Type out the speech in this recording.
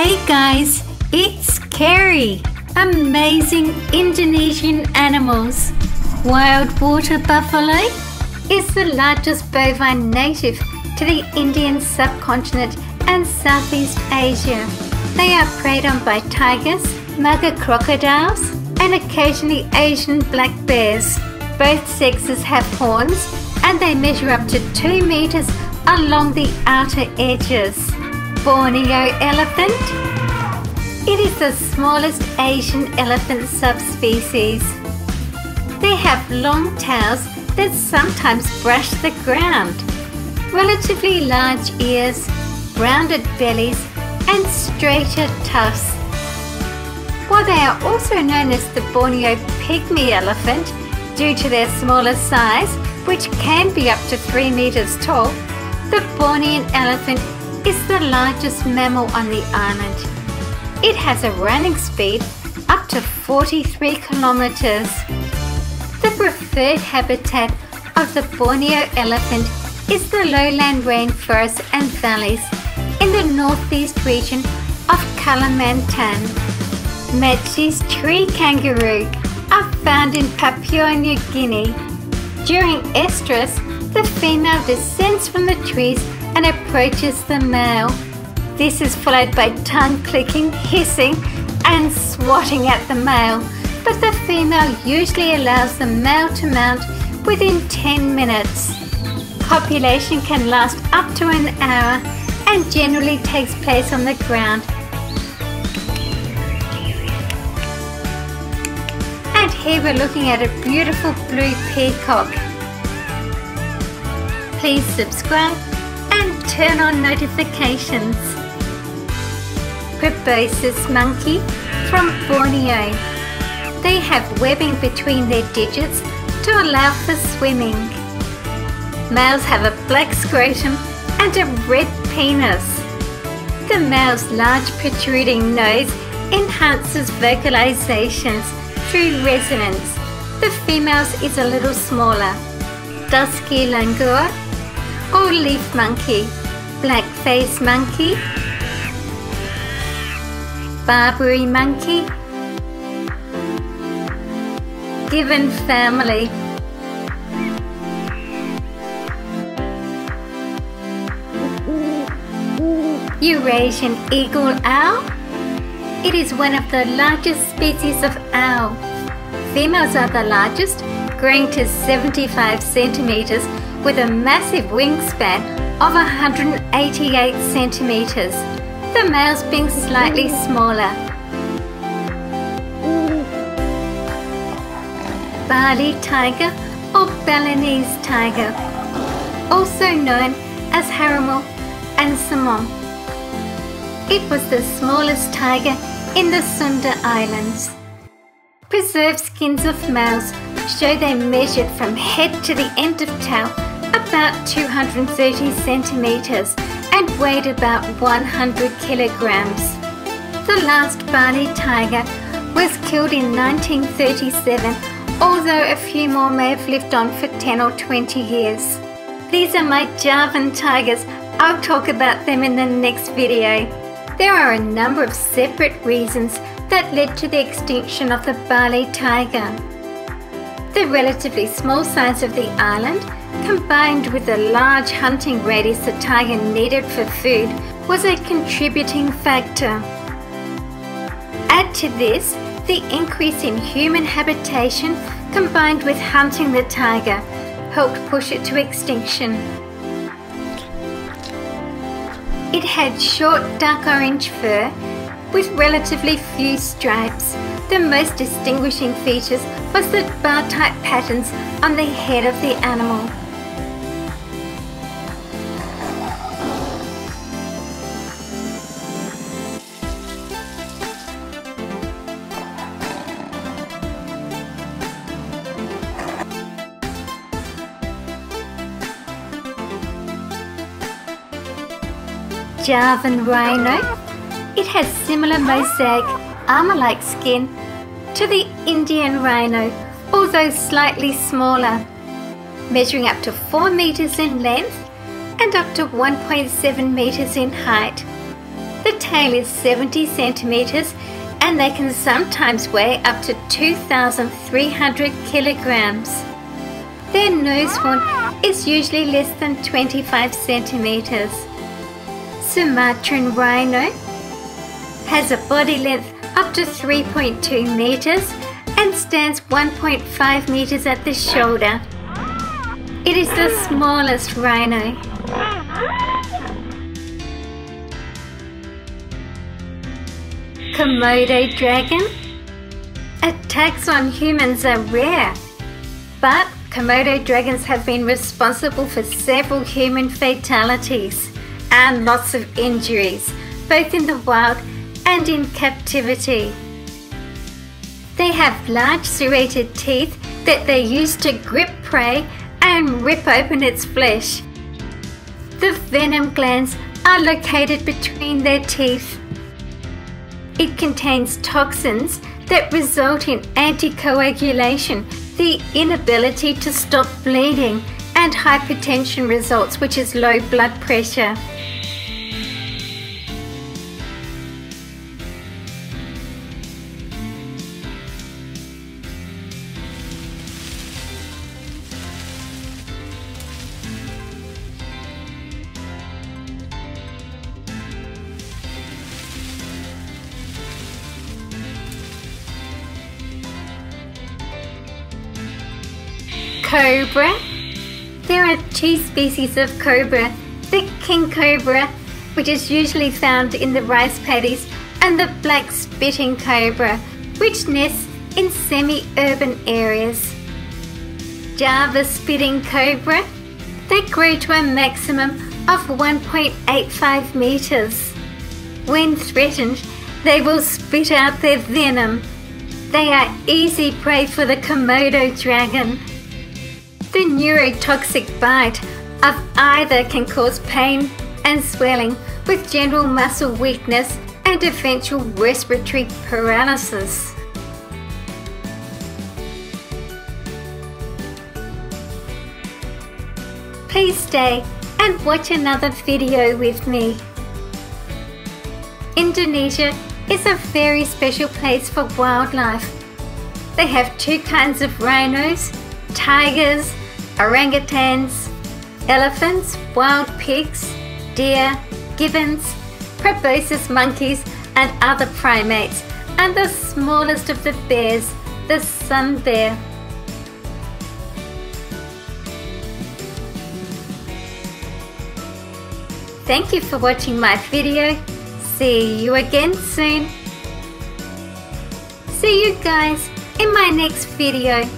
Hey guys, it's Kerry. Amazing Indonesian animals. Wild water buffalo is the largest bovine native to the Indian subcontinent and Southeast Asia. They are preyed on by tigers, mugger crocodiles, and occasionally Asian black bears. Both sexes have horns and they measure up to 2 meters along the outer edges. Borneo elephant. It is the smallest Asian elephant subspecies. They have long tails that sometimes brush the ground, relatively large ears, rounded bellies, and straighter tusks. While they are also known as the Borneo pygmy elephant due to their smaller size, which can be up to 3 meters tall, the Bornean elephant is the largest mammal on the island. It has a running speed up to 43 kilometers. The preferred habitat of the Borneo elephant is the lowland rainforests and valleys in the northeast region of Kalimantan. Matschie's tree kangaroo are found in Papua New Guinea. During estrus, the female descends from the trees and approaches the male. This is followed by tongue clicking, hissing, and swatting at the male, but the female usually allows the male to mount within 10 minutes. Copulation can last up to an hour and generally takes place on the ground. And here we're looking at a beautiful blue peacock. Please subscribe turn on notifications. Proboscis monkey from Borneo. They have webbing between their digits to allow for swimming. Males have a black scrotum and a red penis. The male's large protruding nose enhances vocalizations through resonance. The female's is a little smaller. Dusky langur or leaf monkey, black face monkey, Barbary monkey, gibbon family. Eurasian eagle owl. It is one of the largest species of owl. Females are the largest, growing to 75 centimeters with a massive wingspan of 188 centimeters. The males being slightly smaller. Bali tiger or Balinese tiger, also known as Harimau ansemon. It was the smallest tiger in the Sunda Islands. Preserved skins of males show they measured from head to the end of tail about 230 centimeters and weighed about 100 kilograms. The last Bali tiger was killed in 1937, although a few more may have lived on for 10 or 20 years. These are my Javan tigers. I'll talk about them in the next video. There are a number of separate reasons that led to the extinction of the Bali tiger. The relatively small size of the island, combined with the large hunting radius the tiger needed for food, was a contributing factor. Add to this the increase in human habitation combined with hunting the tiger helped push it to extinction. It had short dark orange fur with relatively few stripes. The most distinguishing features was the bar-type patterns on the head of the animal. Javan rhino. It has similar mosaic armor-like skin to the Indian rhino, although slightly smaller, measuring up to 4 meters in length and up to 1.7 meters in height. The tail is 70 centimeters and they can sometimes weigh up to 2,300 kilograms. Their nose horn is usually less than 25 centimeters. Sumatran rhino has a body length up to 3.2 meters and stands 1.5 meters at the shoulder. It is the smallest rhino. Komodo dragon? Attacks on humans are rare, but Komodo dragons have been responsible for several human fatalities and lots of injuries, both in the wild and in captivity. They have large serrated teeth that they use to grip prey and rip open its flesh. The venom glands are located between their teeth. It contains toxins that result in anticoagulation, the inability to stop bleeding, and hypotension results, which is low blood pressure. Cobra. There are two species of cobra, the king cobra, which is usually found in the rice paddies, and the black spitting cobra, which nests in semi-urban areas. Java spitting cobra. They grow to a maximum of 1.85 meters. When threatened, they will spit out their venom. They are easy prey for the Komodo dragon. The neurotoxic bite of either can cause pain and swelling with general muscle weakness and eventual respiratory paralysis. Please stay and watch another video with me. Indonesia is a very special place for wildlife. They have two kinds of rhinos, tigers, orangutans, elephants, wild pigs, deer, gibbons, proboscis monkeys and other primates, and the smallest of the bears, the sun bear. Thank you for watching my video. See you again soon. See you guys in my next video.